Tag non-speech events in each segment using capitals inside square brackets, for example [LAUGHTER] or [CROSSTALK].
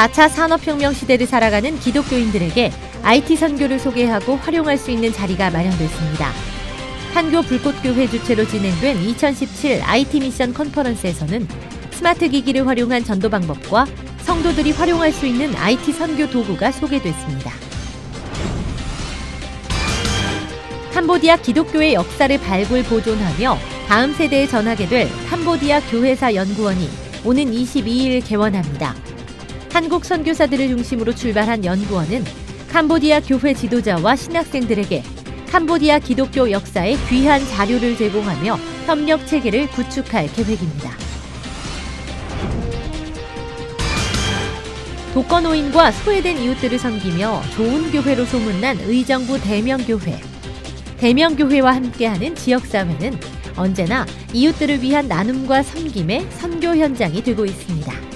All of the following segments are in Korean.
4차 산업혁명 시대를 살아가는 기독교인들에게 IT 선교를 소개하고 활용할 수 있는 자리가 마련됐습니다. 판교 불꽃교회 주최로 진행된 2017 IT 미션 컨퍼런스에서는 스마트 기기를 활용한 전도 방법과 성도들이 활용할 수 있는 IT 선교 도구가 소개됐습니다. 캄보디아 기독교의 역사를 발굴 보존하며 다음 세대에 전하게 될 캄보디아 교회사 연구원이 오는 22일 개원합니다. 한국 선교사들을 중심으로 출발한 연구원은 캄보디아 교회 지도자와 신학생들에게 캄보디아 기독교 역사의 귀한 자료를 제공하며 협력 체계를 구축할 계획입니다. 독거노인과 소외된 이웃들을 섬기며 좋은 교회로 소문난 의정부 대명교회. 대명교회와 함께하는 지역사회는 언제나 이웃들을 위한 나눔과 섬김의 선교 현장이 되고 있습니다.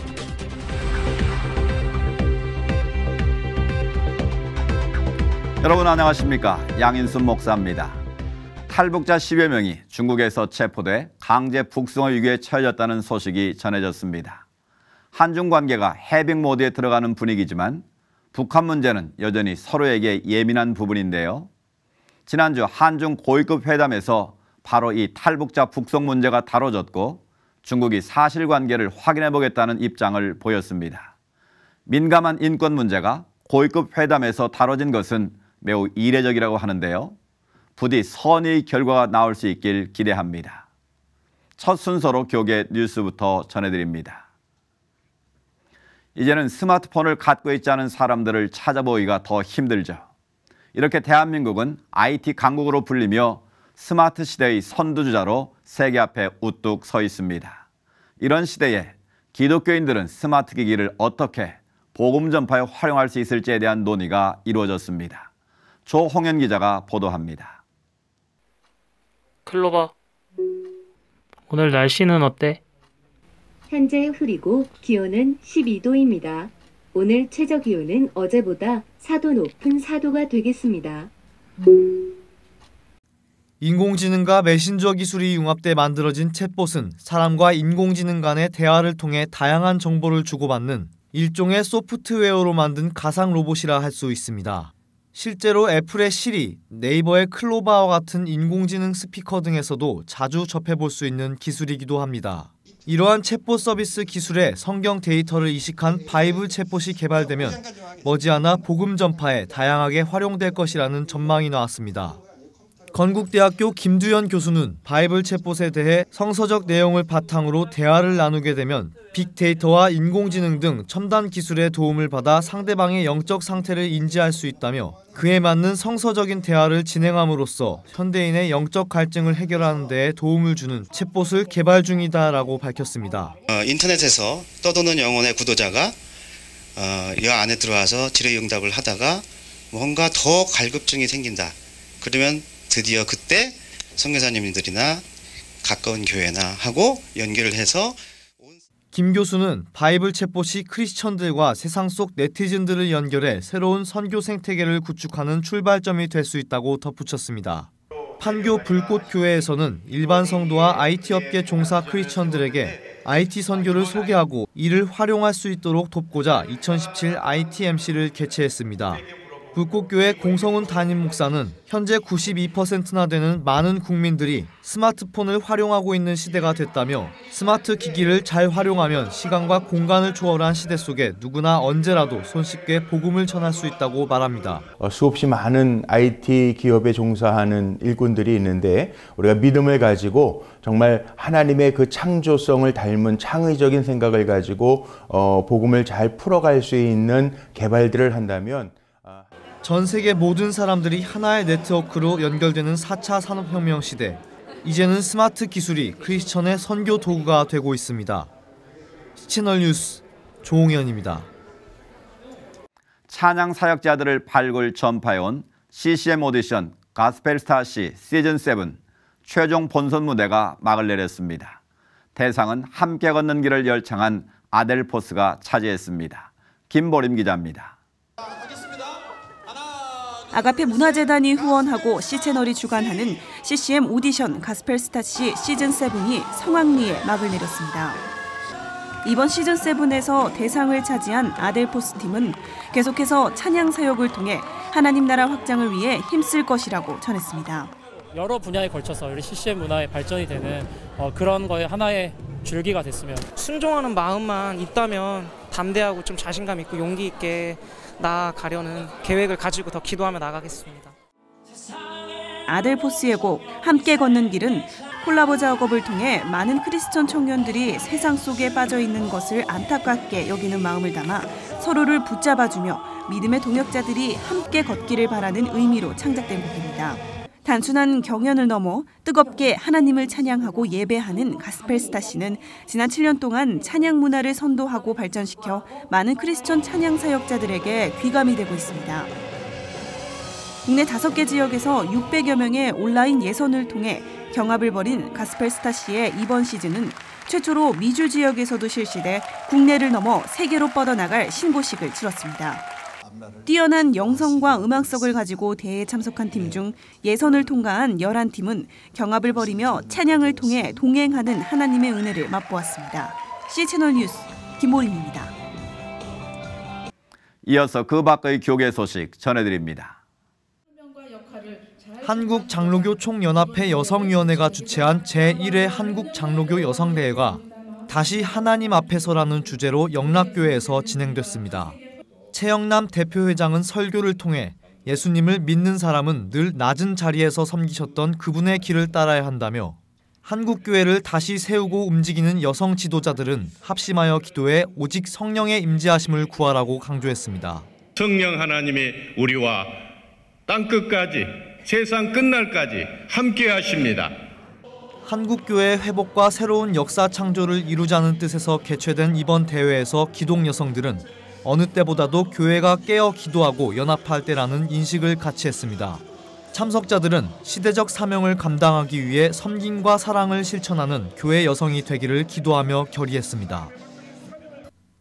여러분 안녕하십니까 양인순 목사입니다. 탈북자 10여 명이 중국에서 체포돼 강제 북송의 위기에 처해졌다는 소식이 전해졌습니다. 한중 관계가 해빙 모드에 들어가는 분위기지만 북한 문제는 여전히 서로에게 예민한 부분인데요. 지난주 한중 고위급 회담에서 바로 이 탈북자 북송 문제가 다뤄졌고 중국이 사실관계를 확인해 보겠다는 입장을 보였습니다. 민감한 인권 문제가 고위급 회담에서 다뤄진 것은 매우 이례적이라고 하는데요. 부디 선의 결과가 나올 수 있길 기대합니다. 첫 순서로 교계 뉴스부터 전해드립니다. 이제는 스마트폰을 갖고 있지 않은 사람들을 찾아보기가 더 힘들죠. 이렇게 대한민국은 IT 강국으로 불리며 스마트 시대의 선두주자로 세계 앞에 우뚝 서 있습니다. 이런 시대에 기독교인들은 스마트 기기를 어떻게 복음 전파에 활용할 수 있을지에 대한 논의가 이루어졌습니다. 조홍현 기자가 보도합니다. 클로버, 오늘 날씨는 어때? 현재 흐리고 기온은 12도입니다. 오늘 최저 기온은 어제보다 4도 높은 4도가 되겠습니다. 인공지능과 메신저 기술이 융합돼 만들어진 챗봇은 사람과 인공지능 간의 대화를 통해 다양한 정보를 주고받는 일종의 소프트웨어로 만든 가상 로봇이라 할 수 있습니다. 실제로 애플의 시리, 네이버의 클로바와 같은 인공지능 스피커 등에서도 자주 접해볼 수 있는 기술이기도 합니다. 이러한 챗봇 서비스 기술에 성경 데이터를 이식한 바이블 챗봇이 개발되면 머지않아 복음 전파에 다양하게 활용될 것이라는 전망이 나왔습니다. 건국대학교 김두현 교수는 바이블 챗봇에 대해 성서적 내용을 바탕으로 대화를 나누게 되면 빅데이터와 인공지능 등 첨단 기술의 도움을 받아 상대방의 영적 상태를 인지할 수 있다며 그에 맞는 성서적인 대화를 진행함으로써 현대인의 영적 갈증을 해결하는 데 도움을 주는 챗봇을 개발 중이다라고 밝혔습니다. 어, 인터넷에서 떠도는 영혼의 구도자가 어, 이 안에 들어와서 질의응답을 하다가 뭔가 더 갈급증이 생긴다. 그러면 드디어 그때 선교사님들이나 가까운 교회나 하고 연결을 해서 김 교수는 바이블 챗봇이 크리스천들과 세상 속 네티즌들을 연결해 새로운 선교 생태계를 구축하는 출발점이 될 수 있다고 덧붙였습니다. 판교 불꽃교회에서는 일반 성도와 IT 업계 종사 크리스천들에게 IT 선교를 소개하고 이를 활용할 수 있도록 돕고자 2017 ITMC를 개최했습니다. 불꽃교회 공성훈 담임 목사는 현재 92%나 되는 많은 국민들이 스마트폰을 활용하고 있는 시대가 됐다며 스마트 기기를 잘 활용하면 시간과 공간을 초월한 시대 속에 누구나 언제라도 손쉽게 복음을 전할 수 있다고 말합니다. 어, 수없이 많은 IT 기업에 종사하는 일꾼들이 있는데 우리가 믿음을 가지고 정말 하나님의 그 창조성을 닮은 창의적인 생각을 가지고 어, 복음을 잘 풀어갈 수 있는 개발들을 한다면 전 세계 모든 사람들이 하나의 네트워크로 연결되는 4차 산업혁명 시대. 이제는 스마트 기술이 크리스천의 선교 도구가 되고 있습니다. 채널 뉴스 조홍현입니다. 찬양 사역자들을 발굴 전파해온 CCM 오디션 가스펠스타 C 시즌 7 최종 본선 무대가 막을 내렸습니다. 대상은 함께 걷는 길을 열창한 아델포스가 차지했습니다. 김보림 기자입니다. 아가페 문화재단이 후원하고 C채널이 주관하는 CCM 오디션 가스펠 스타 C 시즌 7이 성황리에 막을 내렸습니다. 이번 시즌 7에서 대상을 차지한 아델포스 팀은 계속해서 찬양 사역을 통해 하나님 나라 확장을 위해 힘쓸 것이라고 전했습니다. 여러 분야에 걸쳐서 우리 CCM 문화의 발전이 되는 어, 그런 거에 하나의 줄기가 됐으면 순종하는 마음만 있다면 담대하고 좀 자신감 있고 용기 있게 나아가려는 계획을 가지고 더 기도하며 나가겠습니다. 아델 포스의 곡 함께 걷는 길은 콜라보 작업을 통해 많은 크리스천 청년들이 세상 속에 빠져 있는 것을 안타깝게 여기는 마음을 담아 서로를 붙잡아주며 믿음의 동역자들이 함께 걷기를 바라는 의미로 창작된 곡입니다. 단순한 경연을 넘어 뜨겁게 하나님을 찬양하고 예배하는 가스펠 스타 C는 지난 7년 동안 찬양 문화를 선도하고 발전시켜 많은 크리스천 찬양 사역자들에게 귀감이 되고 있습니다. 국내 다섯 개 지역에서 600여 명의 온라인 예선을 통해 경합을 벌인 가스펠 스타 C의 이번 시즌은 최초로 미주 지역에서도 실시돼 국내를 넘어 세계로 뻗어나갈 신고식을 치렀습니다. 뛰어난 영성과 음악성을 가지고 대회에 참석한 팀 중 예선을 통과한 11팀은 경합을 벌이며 찬양을 통해 동행하는 하나님의 은혜를 맛보았습니다. C채널 뉴스 김보림입니다. 이어서 그 밖의 교계 소식 전해드립니다. 한국 장로교 총연합회 여성위원회가 주최한 제1회 한국 장로교 여성대회가 다시 하나님 앞에서라는 주제로 영락교회에서 진행됐습니다. 최영남 대표회장은 설교를 통해 예수님을 믿는 사람은 늘 낮은 자리에서 섬기셨던 그분의 길을 따라야 한다며 한국 교회를 다시 세우고 움직이는 여성 지도자들은 합심하여 기도해 오직 성령의 임재하심을 구하라고 강조했습니다. 성령 하나님이 우리와 땅 끝까지 세상 끝날까지 함께 하십니다. 한국 교회 회복과 새로운 역사 창조를 이루자는 뜻에서 개최된 이번 대회에서 기독 여성들은 어느 때보다도 교회가 깨어 기도하고 연합할 때라는 인식을 같이 했습니다. 참석자들은 시대적 사명을 감당하기 위해 섬김과 사랑을 실천하는 교회 여성이 되기를 기도하며 결의했습니다.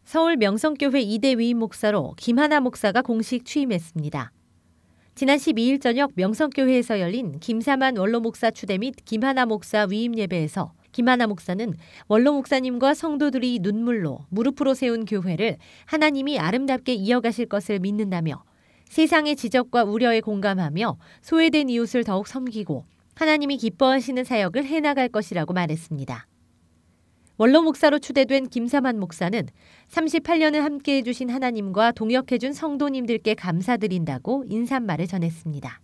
서울 명성교회 이대 위임 목사로 김하나 목사가 공식 취임했습니다. 지난 12일 저녁 명성교회에서 열린 김사만 원로 목사 추대 및 김하나 목사 위임 예배에서 김하나 목사는 원로 목사님과 성도들이 눈물로 무릎으로 세운 교회를 하나님이 아름답게 이어가실 것을 믿는다며 세상의 지적과 우려에 공감하며 소외된 이웃을 더욱 섬기고 하나님이 기뻐하시는 사역을 해나갈 것이라고 말했습니다. 원로 목사로 추대된 김사만 목사는 38년을 함께 해 주신 하나님과 동역해 준 성도님들께 감사드린다고 인사말을 전했습니다.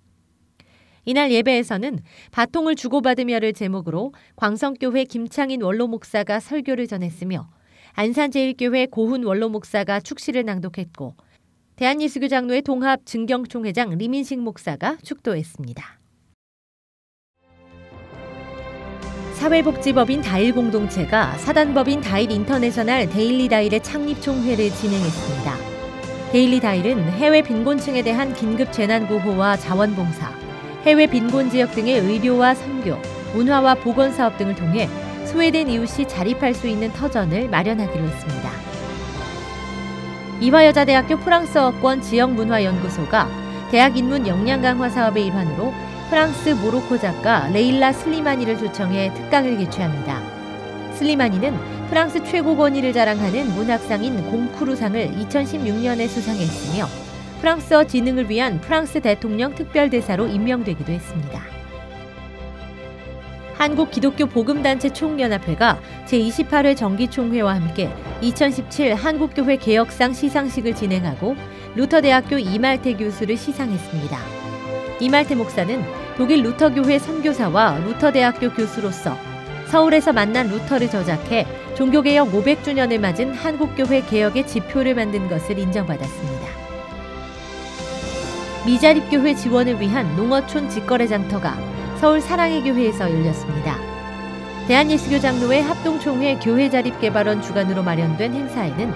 이날 예배에서는 바통을 주고받으며를 제목으로 광성교회 김창인 원로 목사가 설교를 전했으며 안산제일교회 고훈 원로 목사가 축시를 낭독했고 대한예수교 장로회 통합 증경총회장 림인식 목사가 축도했습니다. 사회복지법인 다일 공동체가 사단법인 다일 인터내셔널 데일리 다일의 창립 총회를 진행했습니다. 데일리 다일은 해외 빈곤층에 대한 긴급 재난 구호와 자원봉사, 해외 빈곤 지역 등의 의료와 선교, 문화와 보건 사업 등을 통해 소외된 이웃이 자립할 수 있는 터전을 마련하기로 했습니다. 이화여자대학교 프랑스어권 지역문화연구소가 대학 인문 역량 강화 사업의 일환으로 프랑스 모로코 작가 레일라 슬리마니를 초청해 특강을 개최합니다. 슬리마니는 프랑스 최고 권위를 자랑하는 문학상인 공쿠르상을 2016년에 수상했으며 프랑스어 지능을 위한 프랑스 대통령 특별대사로 임명되기도 했습니다. 한국 기독교 복음단체 총연합회가 제28회 정기총회와 함께 2017 한국교회 개혁상 시상식을 진행하고 루터대학교 이말태 교수를 시상했습니다. 이말태 목사는 독일 루터교회 선교사와 루터대학교 교수로서 서울에서 만난 루터를 저작해 종교개혁 500주년을 맞은 한국교회 개혁의 지표를 만든 것을 인정받았습니다. 미자립교회 지원을 위한 농어촌 직거래 장터가 서울 사랑의 교회에서 열렸습니다. 대한예수교 장로회 합동총회 교회자립개발원 주관으로 마련된 행사에는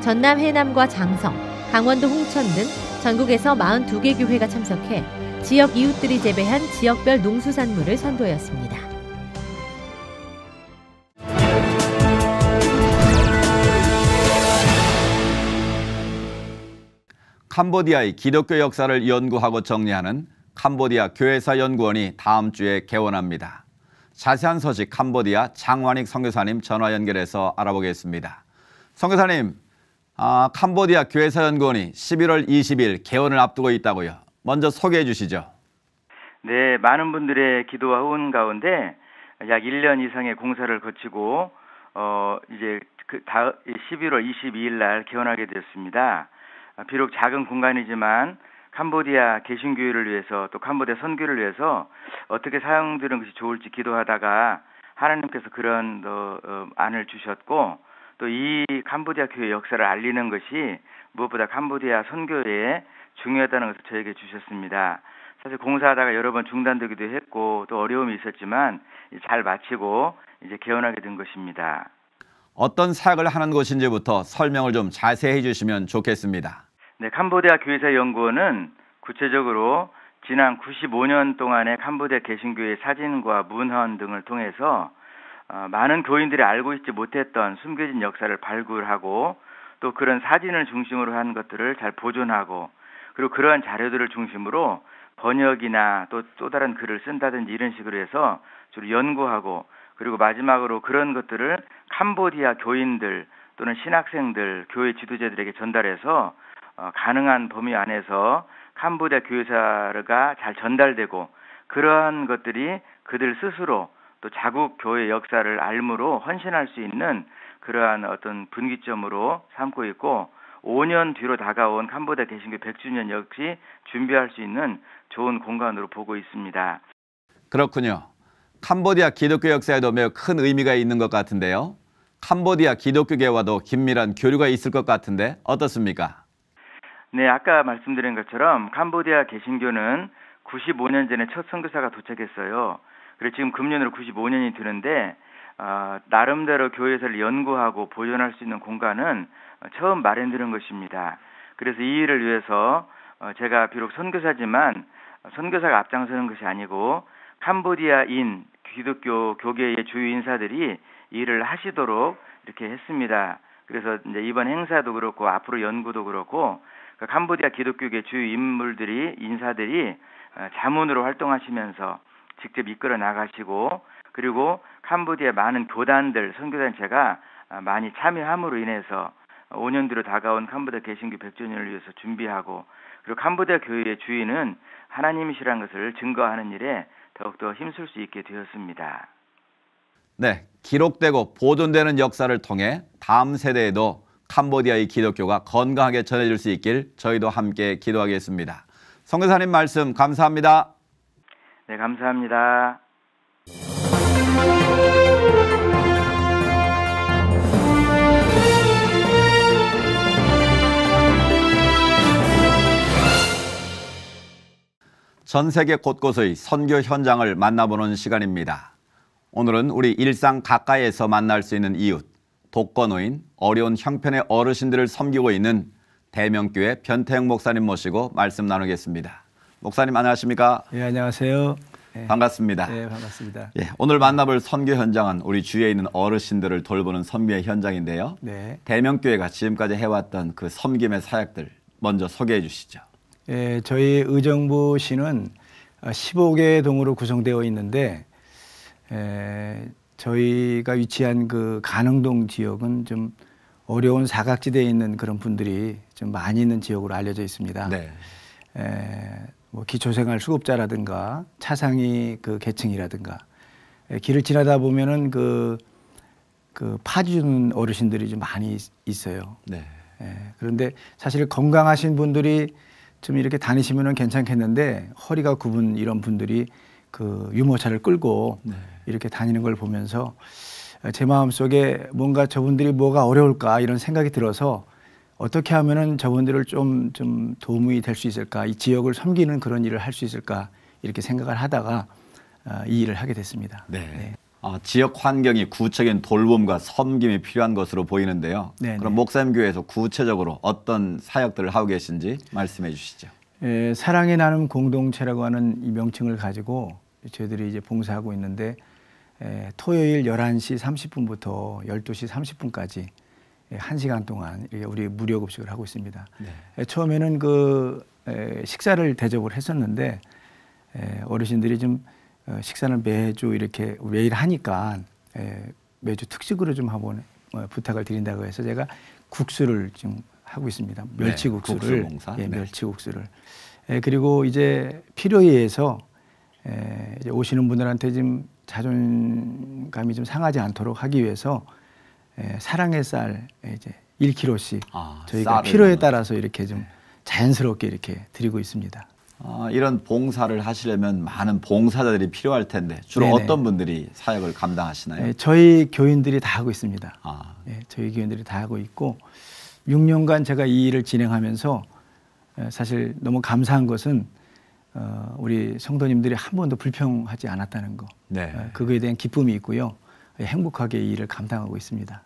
전남 해남과 장성, 강원도 홍천 등 전국에서 42개 교회가 참석해 지역 이웃들이 재배한 지역별 농수산물을 선보였습니다. 캄보디아의 기독교 역사를 연구하고 정리하는 캄보디아 교회사 연구원이 다음 주에 개원합니다. 자세한 소식 캄보디아 장완익 선교사님 전화 연결해서 알아보겠습니다. 성교사님, 아, 캄보디아 교회사 연구원이 11월 20일 개원을 앞두고 있다고요. 먼저 소개해 주시죠. 네, 많은 분들의 기도와 후원 가운데 약 1년 이상의 공사를 거치고 어 이제 그 다, 11월 22일 날 개원하게 되었습니다. 비록 작은 공간이지만 캄보디아 개신교회를 위해서 또 캄보디아 선교를 위해서 어떻게 사용되는 것이 좋을지 기도하다가 하나님께서 그런 어, 어, 안을 주셨고 또 이 캄보디아 교회 역사를 알리는 것이 무엇보다 캄보디아 선교에 중요하다는 것을 저에게 주셨습니다. 사실 공사하다가 여러 번 중단되기도 했고 또 어려움이 있었지만 잘 마치고 이제 개원하게 된 것입니다. 어떤 사역을 하는 곳인지부터 설명을 좀 자세히 해주시면 좋겠습니다. 네, 캄보디아 교회사 연구원은 구체적으로 지난 95년 동안의 캄보디아 개신교의 사진과 문헌 등을 통해서 어, 많은 교인들이 알고 있지 못했던 숨겨진 역사를 발굴하고 또 그런 사진을 중심으로 한 것들을 잘 보존하고 그리고 그러한 자료들을 중심으로 번역이나 또 또 다른 글을 쓴다든지 이런 식으로 해서 주로 연구하고 그리고 마지막으로 그런 것들을 캄보디아 교인들 또는 신학생들, 교회 지도자들에게 전달해서 어, 가능한 범위 안에서 캄보디아 교회사가 잘 전달되고 그러한 것들이 그들 스스로 또 자국 교회 역사를 알므로 헌신할 수 있는 그러한 어떤 분기점으로 삼고 있고 5년 뒤로 다가온 캄보디아 개신교 100주년 역시 준비할 수 있는 좋은 공간으로 보고 있습니다. 그렇군요. 캄보디아 기독교 역사에도 매우 큰 의미가 있는 것 같은데요. 캄보디아 기독교계와도 긴밀한 교류가 있을 것 같은데 어떻습니까? 네, 아까 말씀드린 것처럼 캄보디아 개신교는 95년 전에 첫 선교사가 도착했어요. 그래서 지금 금년으로 95년이 되는데 어, 나름대로 교회에서 연구하고 보존할 수 있는 공간은 처음 마련되는 것입니다. 그래서 이 일을 위해서 어, 제가 비록 선교사지만 선교사가 앞장서는 것이 아니고 캄보디아인 기독교 교계의 주요 인사들이 일을 하시도록 이렇게 했습니다. 그래서 이제 이번 행사도 그렇고 앞으로 연구도 그렇고 그 캄보디아 기독교계 주요 인물들이 인사들이 어, 자문으로 활동하시면서 직접 이끌어 나가시고 그리고 캄보디아 많은 교단들 선교단체가 어, 많이 참여함으로 인해서 5년 뒤로 다가온 캄보디아 개신교 100주년을 위해서 준비하고 그리고 캄보디아 교회의 주인은 하나님이시라는 것을 증거하는 일에 더욱더 힘쓸 수 있게 되었습니다. 네, 기록되고 보존되는 역사를 통해 다음 세대에도 캄보디아의 기독교가 건강하게 전해질 수 있길 저희도 함께 기도하겠습니다. 성교사님 말씀 감사합니다. 네, 감사합니다. 전 세계 곳곳의 선교 현장을 만나보는 시간입니다. 오늘은 우리 일상 가까이에서 만날 수 있는 이웃, 독거노인, 어려운 형편의 어르신들을 섬기고 있는 대명교회 변태영 목사님 모시고 말씀 나누겠습니다. 목사님 안녕하십니까? 예, 안녕하세요. 예. 반갑습니다. 예, 반갑습니다. 예, 오늘 만나볼 선교 현장은 우리 주위에 있는 어르신들을 돌보는 선교의 현장인데요. 네. 대명교회가 지금까지 해왔던 그 섬김의 사역들 먼저 소개해 주시죠. 예, 저희 의정부시는 15개 동으로 구성되어 있는데 에, 저희가 위치한 그 가능동 지역은 좀 어려운 사각지대에 있는 그런 분들이 좀 많이 있는 지역으로 알려져 있습니다. 네. 에, 뭐 기초생활 수급자라든가 차상위 그 계층이라든가 에, 길을 지나다 보면은 그, 그 파지 주는 어르신들이 좀 많이 있어요. 네. 에, 그런데 사실 건강하신 분들이 좀 이렇게 다니시면은 괜찮겠는데 허리가 굽은 이런 분들이 그 유모차를 끌고 네. 이렇게 다니는 걸 보면서 제 마음 속에 뭔가 저분들이 뭐가 어려울까 이런 생각이 들어서 어떻게 하면은 저분들을 좀, 좀 도움이 될 수 있을까 이 지역을 섬기는 그런 일을 할 수 있을까 이렇게 생각을 하다가 이 일을 하게 됐습니다. 네. 네. 아, 지역 환경이 구체적인 돌봄과 섬김이 필요한 것으로 보이는데요. 네네. 그럼 목사님 교회에서 구체적으로 어떤 사역들을 하고 계신지 말씀해 주시죠. 예, 사랑의 나눔 공동체라고 하는 이 명칭을 가지고 저희들이 이제 봉사하고 있는데 에, 토요일 11시 30분부터 12시 30분까지 에, 1시간 동안 우리 무료 급식을 하고 있습니다. 네. 에, 처음에는 그 에, 식사를 대접을 했었는데 에, 어르신들이 좀 어, 식사를 매주 이렇게 매일 하니까 에, 매주 특식으로 좀 한번 어, 부탁을 드린다고 해서 제가 국수를 지금 하고 있습니다. 멸치 네, 국수를 국수. 예, 네. 멸치 국수를 예, 그리고 이제 필요에 의해서 예, 오시는 분들한테 좀 자존감이 좀 상하지 않도록 하기 위해서 예, 사랑의 쌀 예, 이제 1kg씩 아, 저희가 필요에. 따라서 이렇게 좀 자연스럽게 이렇게 드리고 있습니다. 아, 이런 봉사를 하시려면 많은 봉사자들이 필요할 텐데 주로 네네. 어떤 분들이 사역을 감당하시나요? 예, 저희 교인들이 다 하고 있습니다. 아, 예, 저희 교인들이 다 하고 있고 6년간 제가 이 일을 진행하면서 예, 사실 너무 감사한 것은 어, 우리 성도님들이 한 번도 불평하지 않았다는 거. 네. 어, 그거에 대한 기쁨이 있고요. 예, 행복하게 이 일을 감당하고 있습니다.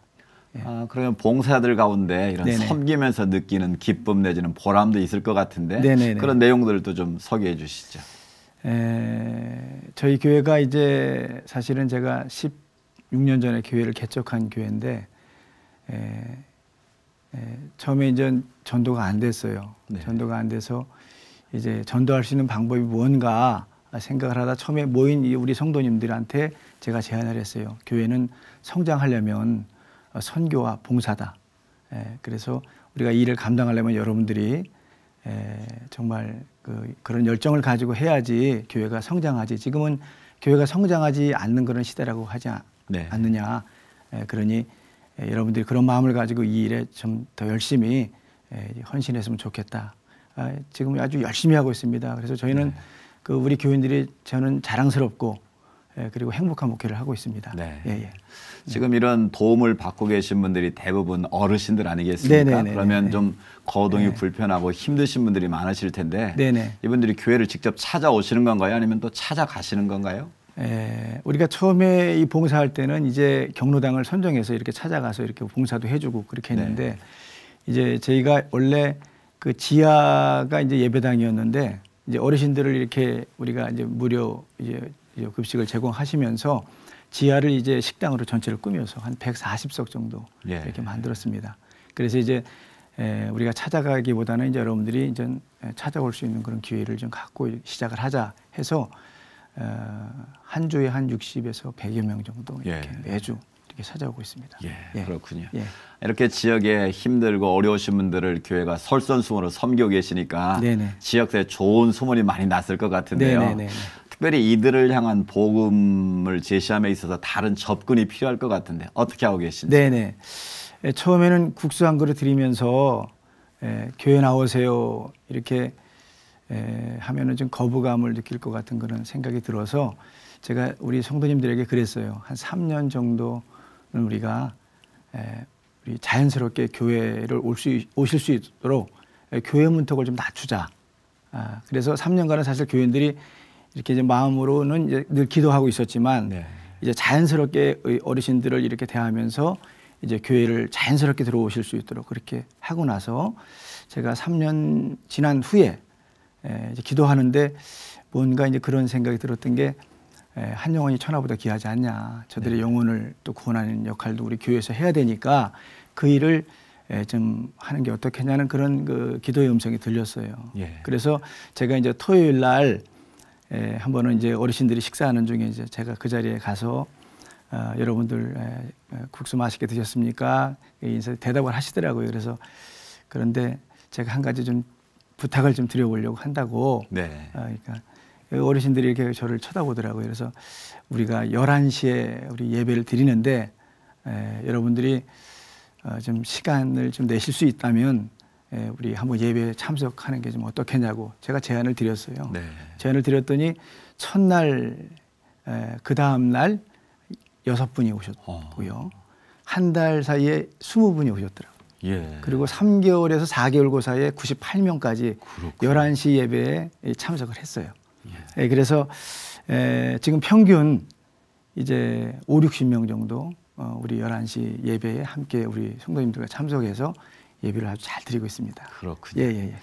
아, 그러면 봉사자들 가운데 이런 네네. 섬기면서 느끼는 기쁨 내지는 보람도 있을 것 같은데 네네네. 그런 내용들도 좀 소개해 주시죠. 에, 저희 교회가 이제 사실은 제가 16년 전에 교회를 개척한 교회인데 에, 에, 처음에 이제 전도가 안 됐어요. 네. 전도가 안 돼서 이제 전도할 수 있는 방법이 뭔가 생각을 하다 처음에 모인 이 우리 성도님들한테 제가 제안을 했어요. 교회는 성장하려면 어, 선교와 봉사다. 에, 그래서 우리가 이 일을 감당하려면 여러분들이 에, 정말 그, 그런 열정을 가지고 해야지 교회가 성장하지. 지금은 교회가 성장하지 않는 그런 시대라고 하지 않- 네. 않느냐. 에, 그러니 에, 여러분들이 그런 마음을 가지고 이 일에 좀 더 열심히 에, 헌신했으면 좋겠다. 아, 지금 아주 열심히 하고 있습니다. 그래서 저희는 그 우리 교인들이 저는 자랑스럽고 에, 그리고 행복한 목회를 하고 있습니다. 네. 예, 예. 지금 이런 도움을 받고 계신 분들이 대부분 어르신들 아니겠습니까? 네네네네. 그러면 좀 거동이 네. 불편하고 힘드신 분들이 많으실 텐데 네네. 이분들이 교회를 직접 찾아오시는 건가요? 아니면 또 찾아가시는 건가요? 에, 우리가 처음에 이 봉사할 때는 이제 경로당을 선정해서 이렇게 찾아가서 이렇게 봉사도 해주고 그렇게 했는데 네. 이제 저희가 원래 그 지하가 이제 예배당이었는데 이제 어르신들을 이렇게 우리가 이제 무료 이제 급식을 제공하시면서 지하를 이제 식당으로 전체를 꾸며서 한 140석 정도 예. 이렇게 만들었습니다. 그래서 이제 에, 우리가 찾아가기보다는 이제 여러분들이 이제 에, 찾아올 수 있는 그런 기회를 좀 갖고 시작을 하자 해서 어, 한 주에 한 60에서 100여 명 정도 이렇게 예. 매주 이렇게 찾아오고 있습니다. 예, 그렇군요. 예. 이렇게 지역에 힘들고 어려우신 분들을 교회가 설선수모로 섬기고 계시니까 네네. 지역에 좋은 소문이 많이 났을 것 같은데요. 네네네. 특별히 이들을 향한 복음을 제시함에 있어서 다른 접근이 필요할 것 같은데 어떻게 하고 계신지. 네네. 에, 처음에는 국수 한 그릇 드리면서 에, 교회 나오세요 이렇게 에, 하면은 좀 거부감을 느낄 것 같은 그런 생각이 들어서 제가 우리 성도님들에게 그랬어요. 한 3년 정도는 우리가 에, 우리 자연스럽게 교회를 올 수, 오실 수 있도록 에, 교회 문턱을 좀 낮추자. 아, 그래서 3년간은 사실 교인들이 이렇게 이제 마음으로는 이제 늘 기도하고 있었지만 네. 이제 자연스럽게 의 어르신들을 이렇게 대하면서 이제 교회를 자연스럽게 들어오실 수 있도록 그렇게 하고 나서 제가 3년 지난 후에 에, 이제 기도하는데 뭔가 이제 그런 생각이 들었던 게 에, 한 영혼이 천하보다 귀하지 않냐. 저들의 영혼을 또 구원하는 역할도 우리 교회에서 해야 되니까 그 일을 에, 좀 하는 게 어떻겠냐는 그런 그 기도의 음성이 들렸어요. 예. 그래서 제가 이제 토요일 날 에, 한 번은 이제 어르신들이 식사하는 중에 이제 제가 그 자리에 가서 어, 여러분들 에, 에, 국수 맛있게 드셨습니까? 인사 대답을 하시더라고요. 그래서 그런데 제가 한 가지 좀 부탁을 좀 드려보려고 한다고. 네. 어, 그러니까 어르신들이 이렇게 저를 쳐다보더라고요. 그래서 우리가 11시에 우리 예배를 드리는데 에, 여러분들이 어, 좀 시간을 좀 내실 수 있다면 에, 우리 한번 예배에 참석하는 게 좀 어떻겠냐고 제가 제안을 드렸어요. 네. 제안을 드렸더니 첫날 그 다음 날 여섯 분이 오셨고요. 한 달 사이에 스무 분이 오셨더라고요. 예. 그리고 3개월에서 4개월 그 사이에 98명까지 11시 예배에 참석을 했어요. 예, 그래서 에, 지금 평균 이제 5, 60명 정도 어, 우리 11시 예배에 함께 우리 성도님들과 참석해서 예배를 아주 잘 드리고 있습니다. 그렇군요. 예, 예, 예.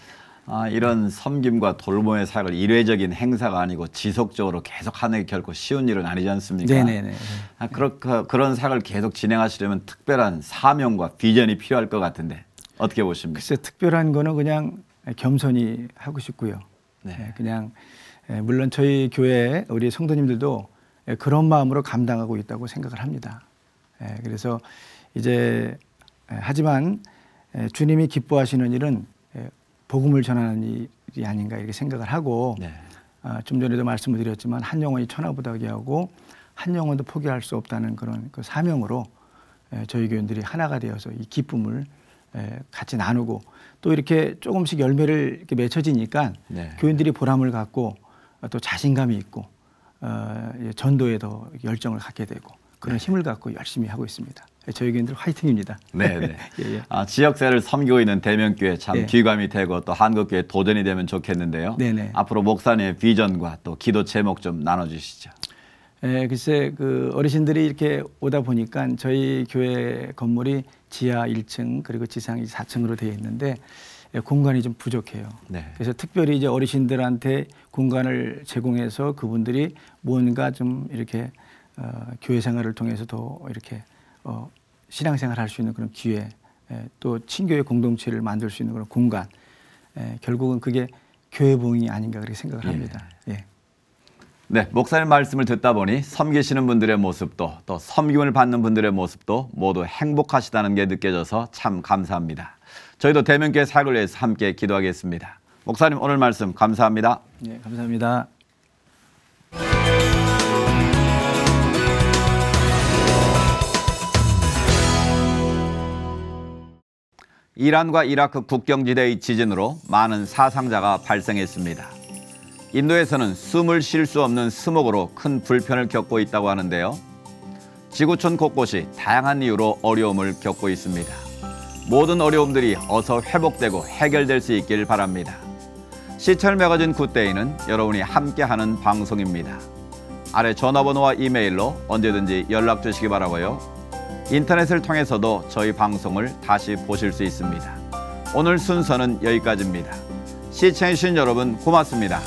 아, 이런 섬김과 돌봄의 사역을 일회적인 행사가 아니고 지속적으로 계속 하는 게 결코 쉬운 일은 아니지 않습니까? 네네네. 아, 그렇, 그런 사역을 계속 진행하시려면 특별한 사명과 비전이 필요할 것 같은데 어떻게 보십니까? 글쎄 특별한 거는 그냥 겸손히 하고 싶고요. 네. 예, 그냥 예, 물론 저희 교회 우리 성도님들도 예, 그런 마음으로 감당하고 있다고 생각을 합니다. 예, 그래서 이제 에, 하지만 에, 주님이 기뻐하시는 일은 에, 복음을 전하는 일이 아닌가 이렇게 생각을 하고 네. 아, 좀 전에도 말씀을 드렸지만 한 영혼이 천하보다기 하고 한 영혼도 포기할 수 없다는 그런 그 사명으로 에, 저희 교인들이 하나가 되어서 이 기쁨을 에, 같이 나누고 또 이렇게 조금씩 열매를 이렇게 맺혀지니까 네. 교인들이 보람을 갖고 어, 또 자신감이 있고 어, 예, 전도에 더 열정을 갖게 되고 그런 힘을 갖고 열심히 하고 있습니다. 저희 교인들 화이팅입니다. 네, [LAUGHS] 네. 예, 예. 아, 지역사회를 섬기고 있는 대명교회 참 네. 귀감이 되고 또 한국교회 도전이 되면 좋겠는데요. 네네. 앞으로 목사님의 비전과 또 기도 제목 좀 나눠주시죠. 예, 글쎄 그 어르신들이 이렇게 오다 보니까 저희 교회 건물이 지하 1층 그리고 지상 4층으로 되어 있는데 예, 공간이 좀 부족해요. 네. 그래서 특별히 이제 어르신들한테 공간을 제공해서 그분들이 뭔가 좀 이렇게 어, 교회 생활을 통해서 더 이렇게 어, 신앙생활 할 수 있는 그런 기회, 예, 또 친교회 공동체를 만들 수 있는 그런 공간, 예, 결국은 그게 교회 부흥이 아닌가 그렇게 생각을 합니다. 예. 네, 목사님 말씀을 듣다 보니 섬기시는 분들의 모습도 또 섬김을 받는 분들의 모습도 모두 행복하시다는 게 느껴져서 참 감사합니다. 저희도 대명교회 사역을 위해서 함께 기도하겠습니다. 목사님 오늘 말씀 감사합니다. 네, 감사합니다. 이란과 이라크 국경지대의 지진으로 많은 사상자가 발생했습니다. 인도에서는 숨을 쉴 수 없는 스모그로 큰 불편을 겪고 있다고 하는데요. 지구촌 곳곳이 다양한 이유로 어려움을 겪고 있습니다. 모든 어려움들이 어서 회복되고 해결될 수 있길 바랍니다. C채널 매거진 굿데이는 여러분이 함께하는 방송입니다. 아래 전화번호와 이메일로 언제든지 연락 주시기 바라고요. 인터넷을 통해서도 저희 방송을 다시 보실 수 있습니다. 오늘 순서는 여기까지입니다. 시청해주신 여러분 고맙습니다.